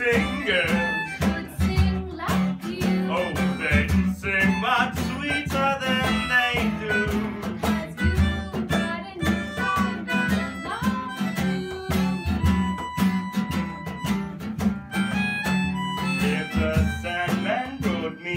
you. Oh, they sing much sweeter than they do. Cause you got a new kind of love. If the Sandman wrote me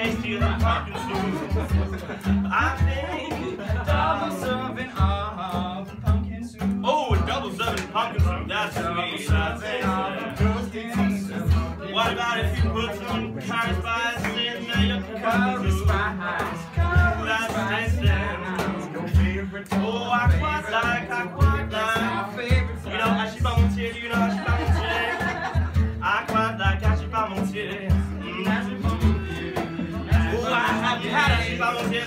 Oh, yeah, tastier than pumpkin soup. I think double serving of pumpkin soup. Oh, a double serving pumpkin soup. That's sweet. That's tasty. What about if you put some curry spice in your pumpkin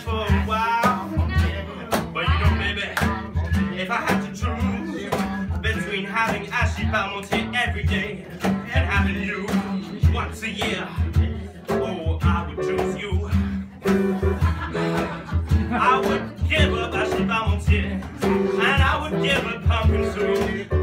for a while. But you know, baby, if I had to choose between having a sheep every day and having you once a year, oh, I would choose you. I would give up a sheep and I would give up pumpkin soup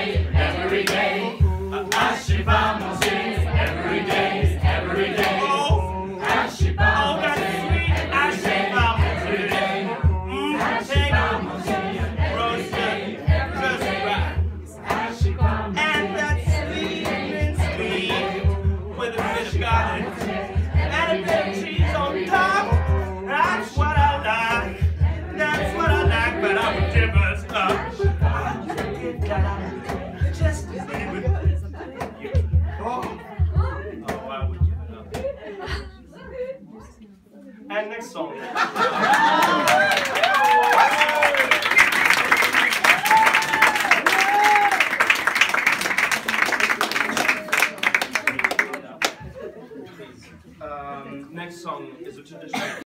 And